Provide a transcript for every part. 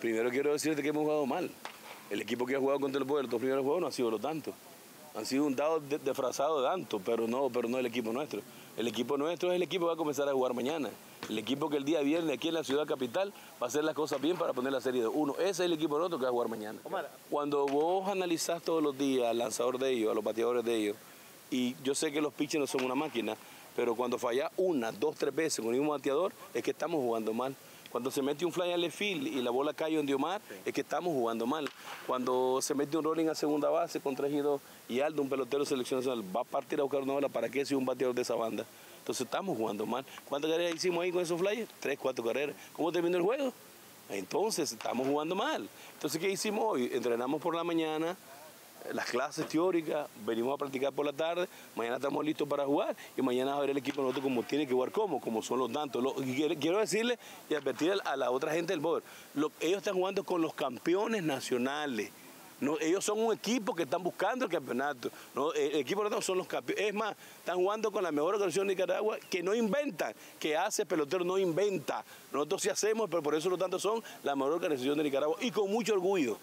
Primero quiero decirte que hemos jugado mal. El equipo que ha jugado contra el pueblo los primeros juegos no ha sido lo tanto. Han sido un dado de, disfrazado de tanto, pero no, pero no el equipo nuestro. El equipo nuestro es el equipo que va a comenzar a jugar mañana. El equipo que el día viernes aquí en la ciudad capital va a hacer las cosas bien para poner la serie de uno. Ese es el equipo nuestro que va a jugar mañana. Cuando vos analizás todos los días al lanzador de ellos, a los bateadores de ellos, y yo sé que los pitchers no son una máquina, pero cuando falla una, dos, tres veces con un mismo bateador, es que estamos jugando mal. Cuando se mete un fly al field y la bola cae en Diomar, es que estamos jugando mal. Cuando se mete un rolling a segunda base con 3 y 2 y Aldo, un pelotero de selección nacional, va a partir a buscar una bola para qué si un bateador de esa banda. Entonces estamos jugando mal. ¿Cuántas carreras hicimos ahí con esos flyers? Tres, cuatro carreras. ¿Cómo terminó el juego? Entonces estamos jugando mal. Entonces, ¿qué hicimos hoy? Entrenamos por la mañana, las clases teóricas, venimos a practicar por la tarde, mañana estamos listos para jugar y mañana a ver el equipo nosotros como tiene que jugar como, como son los tantos. quiero decirle y advertir a la otra gente del Boer, ellos están jugando con los campeones nacionales. Ellos son un equipo que están buscando el campeonato. No, el equipo de son los campeones. Es más, están jugando con la mejor organización de Nicaragua que no inventan, que hace pelotero, no inventa. Nosotros sí hacemos, pero por eso los tantos son la mejor organización de Nicaragua y con mucho orgullo.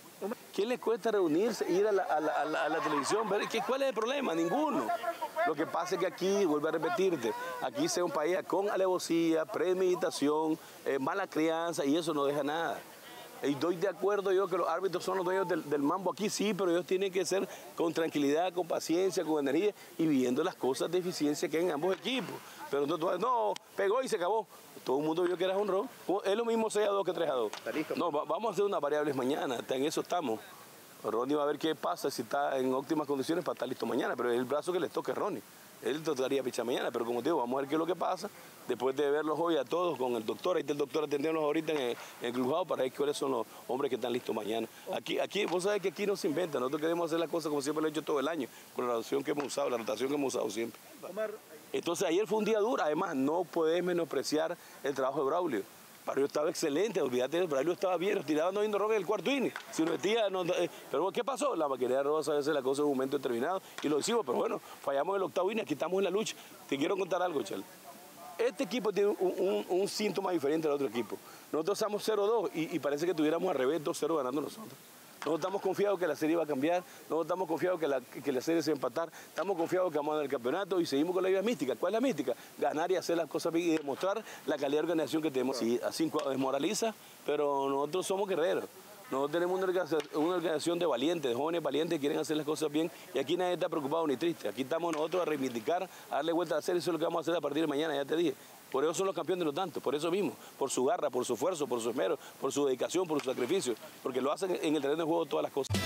¿Quién les cuesta reunirse, ir a la, televisión? Ver, ¿Cuál es el problema? Ninguno. Lo que pasa es que aquí, vuelvo a repetirte, aquí sea un país con alevosía, premeditación, eh, mala crianza y eso no deja nada. Y doy de acuerdo yo que los árbitros son los dueños del, mambo aquí, sí, pero ellos tienen que ser con tranquilidad, con paciencia, con energía y viendo las cosas de eficiencia que hay en ambos equipos. Pero no, no pegó y se acabó. Todo el mundo vio que era un ron. Es lo mismo 6 a 2 que 3 a 2. No, vamos a hacer unas variables mañana, en eso estamos. Ronnie va a ver qué pasa, si está en óptimas condiciones para estar listo mañana, pero es el brazo que le toca a Ronnie él tocaría picha mañana, pero como te digo, vamos a ver qué es lo que pasa. Después de verlos hoy a todos con el doctor, ahí está el doctor atendiéndonos ahorita en el, crujado para ver cuáles son los hombres que están listos mañana. Aquí, aquí, vos sabés que aquí no se inventa, nosotros queremos hacer las cosas como siempre lo he hecho todo el año, con la rotación que hemos usado, la rotación que hemos usado siempre. Entonces ayer fue un día duro, además no puedes menospreciar el trabajo de Braulio. Barrio estaba excelente, olvídate, Braulio estaba bien, tiraba no yendo en el cuarto inning. Si no metía, no, eh, pero ¿qué pasó? La maquinaria Rosa a hacer la cosa en un momento determinado y lo hicimos, pero bueno, fallamos el octavo inning, aquí estamos en la lucha. Te quiero contar algo, Chel. Este equipo tiene un, síntoma diferente al otro equipo. Nosotros estamos 0-2 y, y, parece que tuviéramos al revés 2-0 ganando nosotros. No estamos confiados que la serie va a cambiar, no estamos confiados que la, que la serie se va a empatar, estamos confiados que vamos a ganar el campeonato y seguimos con la vida mística. ¿Cuál es la mística? Ganar y hacer las cosas bien y demostrar la calidad de organización que tenemos. Sí, así desmoraliza, pero nosotros somos guerreros. Nosotros tenemos una organización, de valientes, de jóvenes valientes que quieren hacer las cosas bien y aquí nadie está preocupado ni triste. Aquí estamos nosotros a reivindicar, a darle vuelta a hacer eso es lo que vamos a hacer a partir de mañana, ya te dije. Por eso son los campeones de los tantos, por eso mismo, por su garra, por su esfuerzo, por su esmero, por su dedicación, por su sacrificio, porque lo hacen en el terreno de juego todas las cosas.